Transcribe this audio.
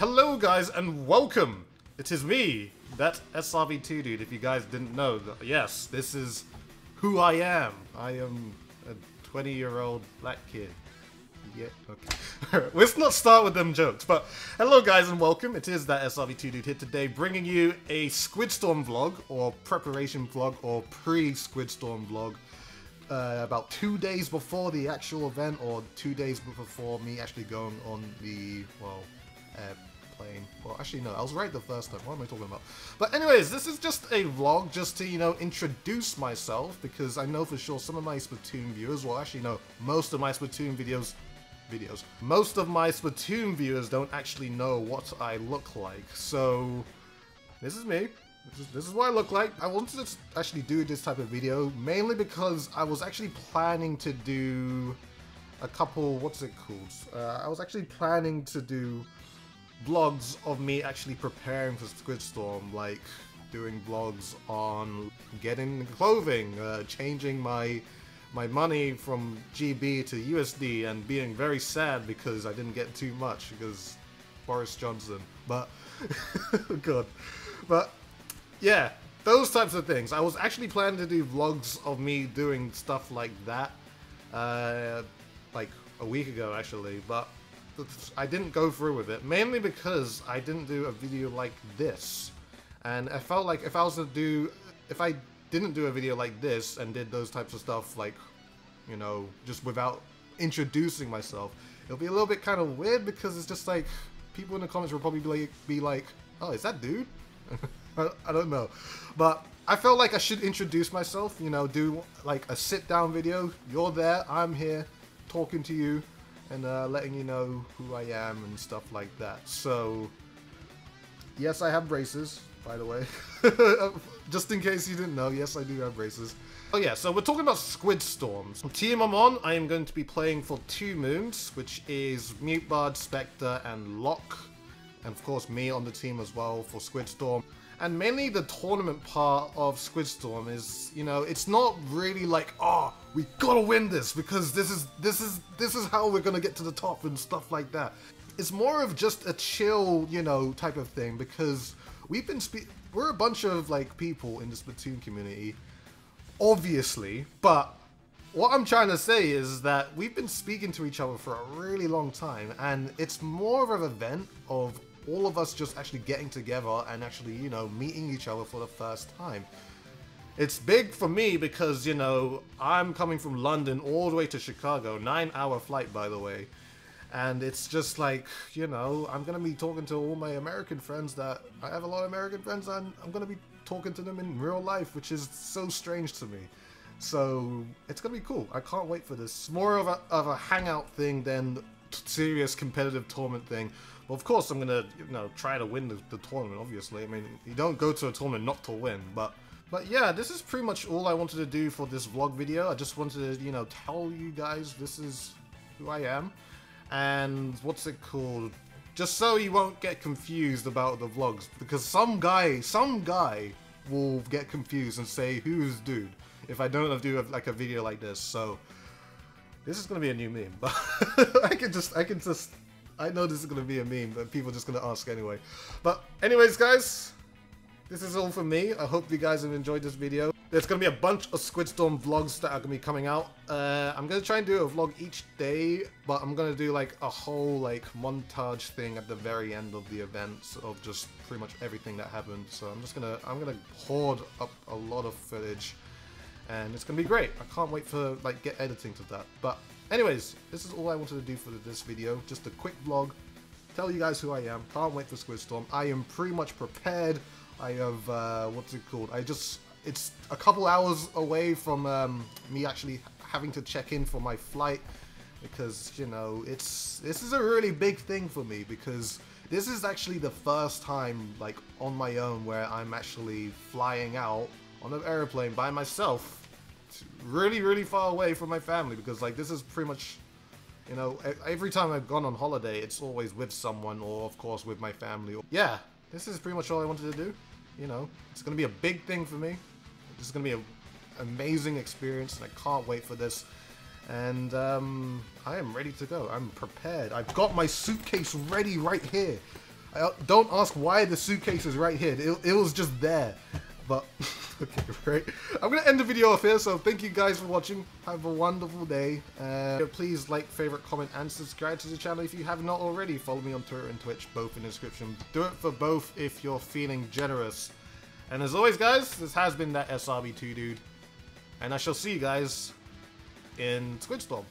hello guys and welcome! It is me, that SRB2 dude, if you guys didn't know. Yes, this is who I am. I am a 20 year old black kid. Yeah, okay. Let's not start with them jokes, but hello guys and welcome. It is that SRB2 dude here today bringing you a Squidstorm vlog, or preparation vlog, or pre-Squidstorm vlog. Uh, about two days before the actual event, or two days before me actually going on the, well, airplane. Well, actually, no, I was right the first time. What am I talking about? But anyways, this is just a vlog just to, you know, introduce myself, because I know for sure some of my Splatoon viewers, well, actually, no, most of my Splatoon videos videos. Most of my Splatoon viewers don't actually know what I look like, so this is me. This is, this is what I look like. I wanted to actually do this type of video, mainly because I was actually planning to do a couple, what's it called? Uh, I was actually planning to do vlogs of me actually preparing for Squidstorm, like doing vlogs on getting clothing, uh, changing my my money from GB to USD and being very sad because I didn't get too much because Boris Johnson. But, God. But, yeah, those types of things. I was actually planning to do vlogs of me doing stuff like that, uh, like a week ago actually, but I didn't go through with it, mainly because I didn't do a video like this. And I felt like if I was to do, if I didn't do a video like this and did those types of stuff like, you know, just without introducing myself, it'll be a little bit kind of weird because it's just like, people in the comments will probably be like, be like oh, is that dude? I don't know. But I felt like I should introduce myself, you know, do like a sit down video. You're there, I'm here, talking to you, and uh, letting you know who I am and stuff like that. So, yes, I have braces by the way. Just in case you didn't know, yes, I do have braces. Oh yeah, so we're talking about Squidstorms. Team I'm on, I am going to be playing for two moons, which is Mutebard, Spectre, and Locke. And of course me on the team as well for Squidstorm. And mainly the tournament part of Squidstorm is, you know, it's not really like, oh, we gotta win this because this is this is this is how we're gonna get to the top and stuff like that. It's more of just a chill, you know, type of thing because we've been we're a bunch of like people in the Splatoon community, obviously, but what I'm trying to say is that we've been speaking to each other for a really long time, and it's more of an event of all of us just actually getting together and actually, you know, meeting each other for the first time. It's big for me because, you know, I'm coming from London all the way to Chicago, nine hour flight by the way, and it's just like you know i'm gonna be talking to all my american friends that i have a lot of american friends and i'm gonna be talking to them in real life which is so strange to me. So it's gonna be cool. I can't wait for this. More of a, of a hangout thing than serious competitive tournament thing. Well of course i'm gonna you know try to win the, the tournament obviously. I mean you don't go to a tournament not to win but but yeah, this is pretty much all I wanted to do for this vlog video. I just wanted to, you know, tell you guys this is who I am and what's it called? Just so you won't get confused about the vlogs, because some guy, some guy will get confused and say, who's dude? If I don't do a, like a video like this, so this is gonna be a new meme, but I can just, I can just, I know this is gonna be a meme, but people are just gonna ask anyway. But anyways, guys, this is all from me. I hope you guys have enjoyed this video. There's going to be a bunch of Squidstorm vlogs that are going to be coming out. Uh, I'm going to try and do a vlog each day, but I'm going to do like a whole like montage thing at the very end of the event of just pretty much everything that happened. So I'm just going to, I'm going to hoard up a lot of footage and it's going to be great. I can't wait for like get editing to that. But anyways, this is all I wanted to do for this video. Just a quick vlog. Tell you guys who I am. Can't wait for Squidstorm. I am pretty much prepared. I have, uh, what's it called? I just, it's a couple hours away from um, me actually having to check in for my flight because, you know, it's, this is a really big thing for me because this is actually the first time, like, on my own where I'm actually flying out on an airplane by myself really, really far away from my family because, like, this is pretty much you know, every time I've gone on holiday, it's always with someone or, of course, with my family. Yeah, this is pretty much all I wanted to do you know, it's going to be a big thing for me. This is going to be an amazing experience, and I can't wait for this. And um, I am ready to go. I'm prepared. I've got my suitcase ready right here. I, don't ask why the suitcase is right here. It, it was just there. But, okay, right. I'm going to end the video off here, so thank you guys for watching. Have a wonderful day. Uh, please like, favorite, comment, and subscribe to the channel if you have not already. Follow me on Twitter and Twitch, both in the description. Do it for both if you're feeling generous. And as always, guys, this has been that SRB2 dude. And I shall see you guys in Squidstorm.